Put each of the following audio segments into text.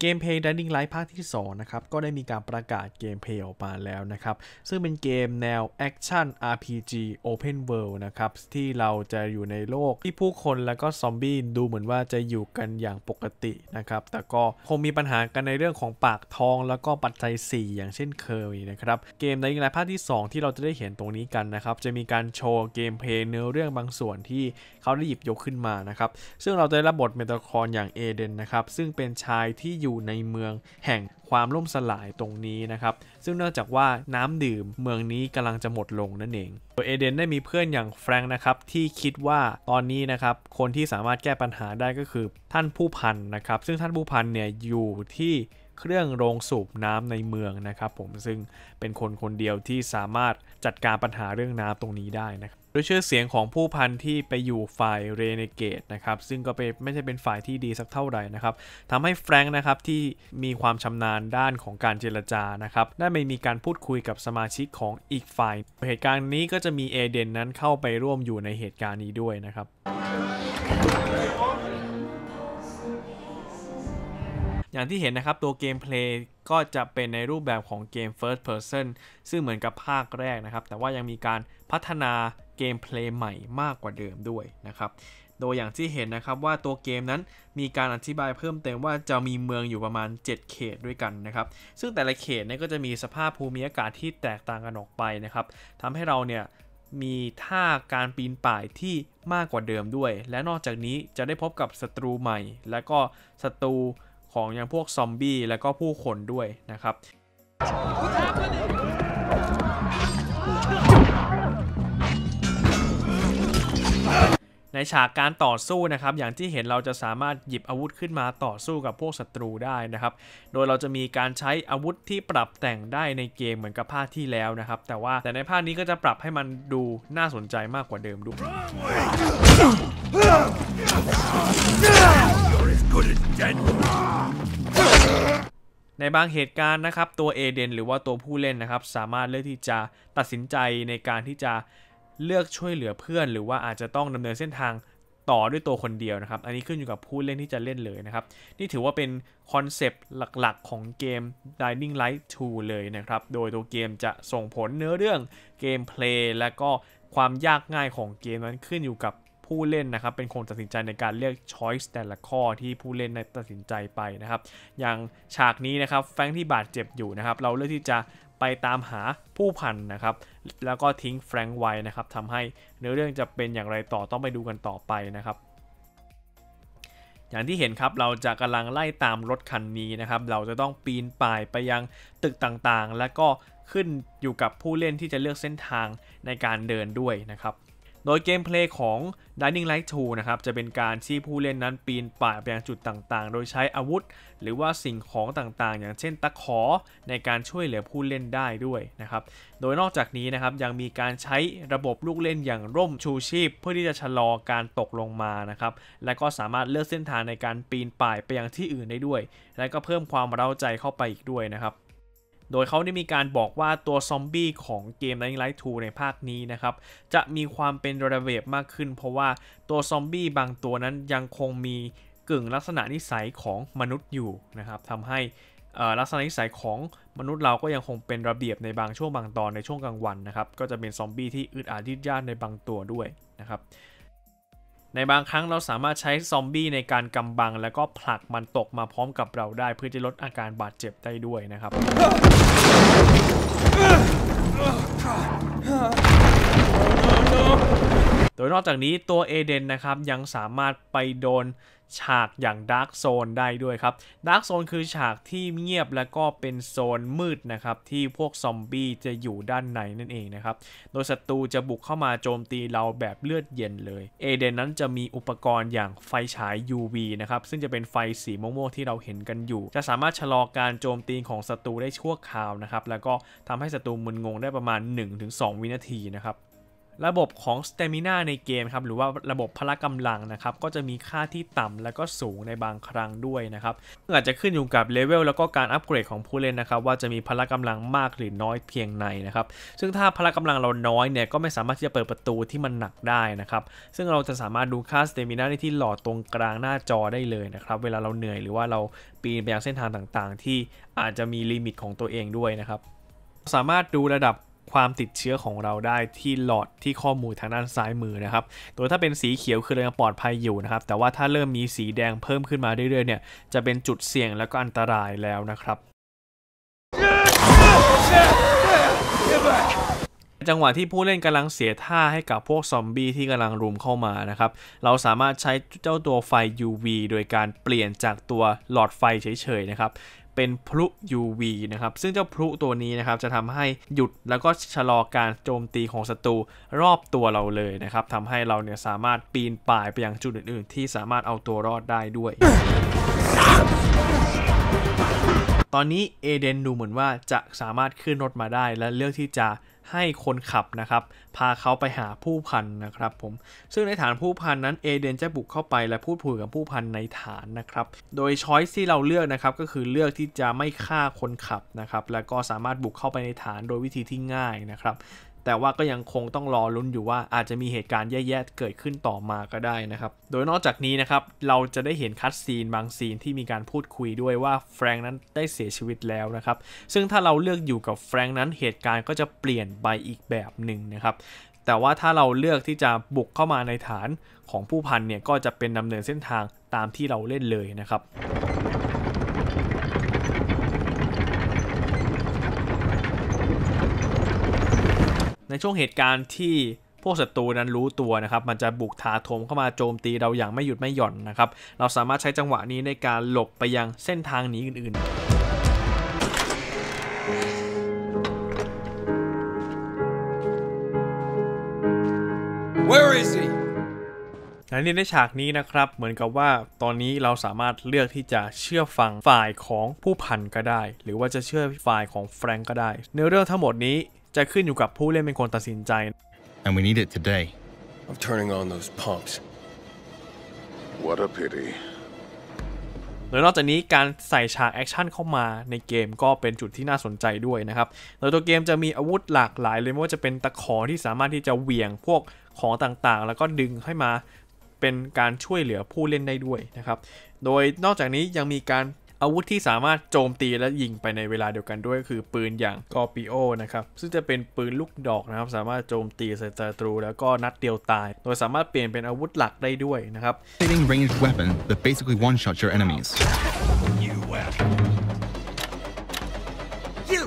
gameplay Dying Light ภาคที่ 2 นะครับ ก็ได้มีการประกาศ gameplay ออกมาแล้วนะครับ ซึ่งเป็นเกมแนวแอคชั่น RPG Open World นะครับ ที่เราจะอยู่ในโลกที่ผู้คนแล้วก็ซอมบี้ดูเหมือนว่าจะอยู่กันอย่างปกตินะครับ แต่ก็คงมีปัญหากันในเรื่องของปากท้องแล้วก็ปัจจัย 4 อย่างเช่นเคยนะครับเกม Dying Light ภาคที่ 2 ที่เราจะได้เห็นตรงนี้กันนะครับจะมีการโชว์ gameplay เนื้อเรื่องบางส่วนที่เขาได้หยิบยกขึ้นมานะครับซึ่งเราจะได้รับบทเมตาคอนอย่างเอเดนนะครับซึ่งเป็นชายที่อยูู่่ในเมืองแห่งความล่มสลายตรงนี้นะครับ ซึ่งเนื่องจากว่าน้ำดื่มเมืองนี้กำลังจะหมดลงนั่นเองโดยเอเดนได้มีเพื่อนอย่างแฟรงค์นะครับที่คิดว่าตอนนี้นะครับคนที่สามารถแก้ปัญหาได้ก็คือท่านผู้พันนะครับ ซึ่งท่านผู้พันเนี่ยอยู่ที่เครื่องโรงสูบน้ำในเมืองนะครับ ผมซึ่งเป็นคนคนเดียวที่สามารถจัดการปัญหาเรื่องน้ำตรงนี้ได้นะครับ ยชื่อเสียงของผู้พันที่ไปอยู่ฝ่ายเรเนเกตนะครับซึ่งก็เป็นไม่ใช่เป็นฝ่ายที่ดีสักเท่าไหร่นะครับทำให้แฟรงค์นะครับที่มีความชำนาญด้านของการเจรจานะครับได้ไม่มีการพูดคุยกับสมาชิกของอีกฝ่าย เหตุการณ์นี้ก็จะมีเอเดนนั้นเข้าไปร่วมอยู่ในเหตุการณ์นี้ด้วยนะครับอย่างที่เห็นนะครับตัวเกมเพลย์ก็จะเป็นในรูปแบบของเกม First Person ซึ่งเหมือนกับภาคแรกนะครับ แต่ว่ายังมีการพัฒนา เกมเพลย์ใหม่มากกว่าเดิมด้วยนะครับ โดยอย่างที่เห็นนะครับว่าตัวเกมนั้นมีการอธิบายเพิ่มเติมว่าจะมีเมืองอยู่ประมาณ 7 เขตด้วยกันนะครับ ซึ่งแต่ละเขตเนี่ยก็จะมีสภาพภูมิอากาศที่แตกต่างกันออกไปนะครับทำให้เราเนี่ยมีท่าการปีนป่ายที่มากกว่าเดิมด้วย และนอกจากนี้จะได้พบกับศัตรูใหม่ และก็ศัตรูของอย่างพวกซอมบี้และก็ผู้คนด้วยนะครับ ในฉากการต่อสู้นะครับ อย่างที่เห็นเราจะสามารถหยิบอาวุธขึ้นมาต่อสู้กับพวกศัตรูได้นะครับ โดยเราจะมีการใช้อาวุธที่ปรับแต่งได้ในเกมเหมือนกับภาคที่แล้วนะครับ แต่ว่าแต่ในภาคนี้ก็จะปรับให้มันดูน่าสนใจมากกว่าเดิมด้วย ในบางเหตุการณ์นะครับ ตัวเอเดนหรือว่าตัวผู้เล่นนะครับ สามารถเลือกที่จะตัดสินใจในการที่จะ เลือกช่วยเหลือเพื่อน หรือว่าอาจจะต้องดำเนินเส้นทางต่อด้วยตัวคนเดียวนะครับ อันนี้ขึ้นอยู่กับผู้เล่นที่จะเล่นเลยนะครับ นี่ถือว่าเป็นคอนเซปต์หลักๆ ของเกม Dying Light 2 เลยนะครับ โดยตัวเกมจะส่งผลเนื้อเรื่อง gameplay และก็ความยากง่ายของเกมนั้นขึ้นอยู่กับผู้เล่นนะครับ เป็นคนตัดสินใจในการเลือก choice แต่ละข้อที่ผู้เล่นได้ตัดสินใจไปนะครับ อย่างฉากนี้นะครับแฟงที่บาดเจ็บอยู่นะครับ เราเลือกที่จะ ไปตามหาผู้พันนะครับ แล้วก็ทิ้งแฟรงค์ไว้นะครับทำให้เนื้อเรื่องจะเป็นอย่างไรต่อต้องไปดูกันต่อไปนะครับ อย่างที่เห็นครับเราจะกำลังไล่ตามรถคันนี้นะครับ เราจะต้องปีนป่ายไปยังตึกต่างๆ และก็ขึ้นอยู่กับผู้เล่นที่จะเลือกเส้นทางในการเดินด้วยนะครับ โดยเกมเพลย์ของ Dying Light 2 นะครับ จะเป็นการที่ผู้เล่นนั้นปีนป่ายไปยังจุดต่างๆ โดยใช้อาวุธ หรือว่าสิ่งของต่างๆ อย่างเช่นตะขอในการช่วยเหลือผู้เล่นได้ด้วยนะครับ โดยนอกจากนี้นะครับยังมีการใช้ระบบลูกเล่นอย่างร่มชูชีพ เพื่อที่จะชะลอการตกลงมานะครับ และก็สามารถเลือกเส้นทางในการปีนป่ายไปยังที่อื่นได้ด้วย และก็เพิ่มความเร้าใจเข้าไปอีกด้วยนะครับ โดยเขาได้มีการบอกว่าตัวซอมบี้ของเกม Dying Light 2 ในภาคนี้นะครับ จะมีความเป็นระเบียบมากขึ้น เพราะว่าตัวซอมบี้บางตัวนั้นยังคงมีกึ่งลักษณะนิสัยของมนุษย์อยู่นะครับทำให้ลักษณะนิสัยของมนุษย์เราก็ยังคงเป็นระเบียบในบางช่วงบางตอนในช่วงกลางวันนะครับ ก็จะเป็นซอมบี้ที่อึดอัดยืดยาดในบางตัวด้วยนะครับ ในบางครั้งเราสามารถใช้ซอมบี้ในการกำบัง แล้วก็ผลักมันตกมาพร้อมกับเราได้เพื่อจะลดอาการบาดเจ็บได้ด้วยนะครับ โดยนอกจากนี้ตัวเอเดนนะครับยังสามารถไปโดนฉากอย่าง dark zone ได้ด้วยครับ dark zone คือฉากที่เงียบและก็เป็นโซนมืดนะครับ ที่พวกซอมบี้จะอยู่ด้านในนั่นเองนะครับ โดยศัตรูจะบุกเข้ามาโจมตีเราแบบเลือดเย็นเลยเอเดนนั้นจะมีอุปกรณ์อย่างไฟฉาย UV นะครับ ซึ่งจะเป็นไฟสีม่วงๆที่เราเห็นกันอยู่ จะสามารถชะลอการโจมตีของศัตรูได้ชั่วคราวนะครับแล้วก็ทำให้ศัตรูมึนงงได้ประมาณ 1-2 วินาทีนะครับ ระบบของ Stamina ในเกมครับหรือว่าระบบพละกำลังนะครับก็จะมีค่าที่ต่ำแล้วก็สูงในบางครั้งด้วยนะครับอาจจะขึ้นอยู่กับเลเวลแล้วก็การอัปเกรดของผู้เล่นนะครับว่าจะมีพละกำลังมากหรือน้อยเพียงไหนนะครับซึ่งถ้าพละกำลังเราน้อยเนี่ยก็ไม่สามารถที่จะเปิดประตูที่มันหนักได้นะครับซึ่งเราจะสามารถดูค่า Stamina ได้ที่หลอดตรงกลางหน้าจอได้เลยนะครับเวลาเราเหนื่อยหรือว่าเราปีนไปยังเส้นทางต่างๆ ที่อาจจะมีลิมิตของตัวเองด้วยนะครับสามารถดูระดับ ความติดเชื้อของเราได้ที่หลอดที่ข้อมูลทางด้านซ้ายมือนะครับโดยถ้าเป็นสีเขียวคือเรายังปลอดภัยอยู่นะครับ แต่ว่าถ้าเริ่มมีสีแดงเพิ่มขึ้นมาเรื่อยๆเนี่ยจะเป็นจุดเสี่ยงและก็อันตรายแล้วนะครับจังหวะที่ผู้เล่นกำลังเสียท่าให้กับพวกซอมบี้ที่กำลังรุมเข้ามานะครับ เราสามารถใช้เจ้าตัวไฟ UV โดยการเปลี่ยนจากตัวหลอดไฟเฉยๆนะครับ เป็นพลุ UV นะครับ ซึ่งเจ้าพลุตัวนี้นะครับจะทำให้หยุดแล้วก็ชะลอการโจมตีของศัตรูรอบตัวเราเลยนะครับทำให้เราเนี่ยสามารถปีนป่ายไปยังจุดอื่นๆ ที่สามารถเอาตัวรอดได้ด้วยตอนนี้เอเดนดูเหมือนว่าจะสามารถขึ้นรถมาได้และเลือกที่จะ ให้คนขับนะครับ พาเขาไปหาผู้พันนะครับผม ซึ่งในฐานผู้พันนั้นเอเดนจะบุกเข้าไปและพูดคุยกับผู้พันในฐานนะครับ โดยช้อยส์ที่เราเลือกนะครับก็คือเลือกที่จะไม่ฆ่าคนขับนะครับ แล้วก็สามารถบุกเข้าไปในฐานโดยวิธีที่ง่ายนะครับ แต่ว่าก็ยังคงต้องรอลุ้นอยู่ว่าอาจจะมีเหตุการณ์แย่ๆเกิดขึ้นต่อมาก็ได้นะครับ โดยนอกจากนี้นะครับเราจะได้เห็นคัดซีนบางซีนที่มีการพูดคุยด้วยว่าแฟรงค์นั้นได้เสียชีวิตแล้วนะครับ ซึ่งถ้าเราเลือกอยู่กับแฟรงค์นั้นเหตุการณ์ก็จะเปลี่ยนไปอีกแบบหนึ่งนะครับแต่ว่าถ้าเราเลือกที่จะบุกเข้ามาในฐานของผู้พันเนี่ยก็จะเป็นดำเนินเส้นทางตามที่เราเล่นเลยนะครับ ในช่วงเหตุการณ์ที่พวกศัตรูนั้นรู้ตัวนะครับ มันจะบุกถาโถมเข้ามาโจมตีเราอย่างไม่หยุดไม่หย่อนนะครับ เราสามารถใช้จังหวะนี้ในการหลบไปยังเส้นทางหนีอื่นๆ Where is he และในฉากนี้นะครับ เหมือนกับว่าตอนนี้เราสามารถเลือกที่จะเชื่อฟังฝ่ายของผู้พันก็ได้ หรือว่าจะเชื่อฝ่ายของแฟรงก์ก็ได้ เนื้อเรื่องทั้งหมดนี้ จะขึ้นอยู่กับผู้เล่นเป็นคนตัดสินใจ and we need it today I'm turning on those pumps what a pity โดยนอกจากนี้การใส่ฉากแอคชั่นเข้ามาในเกมก็เป็นจุดที่น่าสนใจด้วยนะครับ โดยตัวเกมจะมีอาวุธหลากหลายเลยไม่ว่าจะเป็นตะขอที่สามารถที่จะเหวี่ยงพวกของต่างๆ แล้วก็ดึงให้มาเป็นการช่วยเหลือผู้เล่นได้ด้วยนะครับ โดยนอกจากนี้ยังมีการ อาวุธที่สามารถโจมตีและยิงไปในเวลาเดียวกันด้วยคือปืนอย่างกอปิโอนะครับ ซึ่งจะเป็นปืนลูกดอกนะครับ สามารถโจมตีศัตรูแล้วก็นัดเดียวตาย โดยสามารถเปลี่ยนเป็นอาวุธหลักได้ด้วยนะครับ Hitting ranged weapon that basically one shot your enemies you you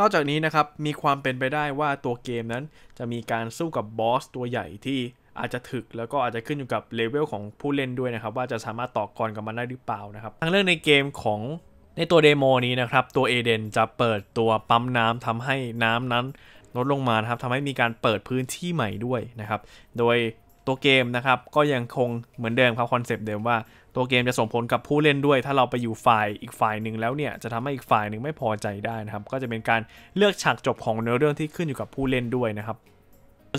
นอกจากนี้นะครับมีความเป็นไปได้ว่าตัวเกมนั้น จะมีการสู้กับ boss ตัวใหญ่ที่อาจจะถึกแล้วก็อาจจะขึ้นอยู่กับเลเวลของผู้เล่นด้วยนะครับ ว่าจะสามารถต่อกรกับมันได้หรือเปล่านะครับทั้งเรื่องในเกมของในตัว demo นี้นะครับ ตัวเอเดนจะเปิดตัวปั๊มน้ำทำให้น้ำนั้นลดลงมานะครับทำให้มีการเปิดพื้นที่ใหม่ด้วยนะครับ โดยตัวเกมนะครับก็ยังคงเหมือนเดิมครับคอนเซปต์เดิมว่า ตัวเกมจะส่งผลกับผู้เล่นด้วย ถ้าเราไปอยู่ฝ่ายอีกฝ่ายหนึ่งแล้วเนี่ยจะทำให้อีกฝ่ายหนึ่งไม่พอใจได้นะครับ ก็จะเป็นการเลือกฉากจบของเนื้อเรื่องที่ขึ้นอยู่กับผู้เล่นด้วยนะครับ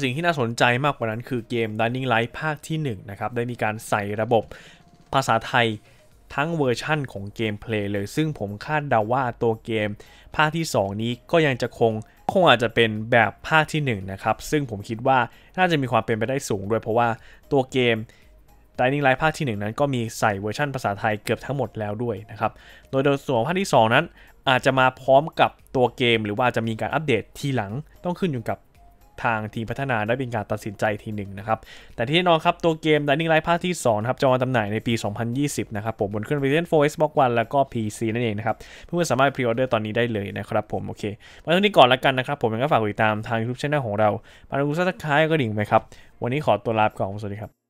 สิ่งที่น่าสนใจมากกว่านั้นคือเกม Dying Light ภาคที่1นะครับได้มีการใส่ระบบภาษาไทยทั้งเวอร์ชั่นของ gameplay เลย ซึ่งผมคาดเดาว่าตัวเกม ภาคที่ 2 นี้ก็ยังจะคงคงอาจจะเป็นแบบภาคที่1นะครับซึ่งผมคิดว่าน่าจะมีความเป็นไปได้สูงด้วยเพราะว่าตัวเกม Dining Light ภาคที่ 1 นั้นก็มีใส่เวอร์ชันภาษาไทยเกือบทั้งหมดแล้วด้วยนะครับ โดยโดยส่วนภาคที่ 2 นั้น อาจจะมาพร้อมกับตัวเกม หรือว่าจะมีการอัปเดตทีหลังต้องขึ้นอยู่กับทางทีมพัฒนาได้เป็นการตัดสินใจทีหนึ่งนะครับ แต่ที่แน่นอนครับ ตัวเกม Dining Light ภาคที่2ครับจะวางจำหน่ายในปี 2020 นะครับผมบนเครื่อง PlayStation 4 Xbox One แล้วก็ PC นั่นเองนะครับ เพื่อนสามารถ pre-order ตอนนี้ได้เลยนะครับผม โอเค มาตรงนี้ก่อนแล้วกันนะครับ ผมยังก็ฝากติดตามทาง YouTube Channel ของเรามาดู subscribe กดกระดิ่งไว้ครับ วันนี้ขอตัวลาไปก่อนสวัสดีครับ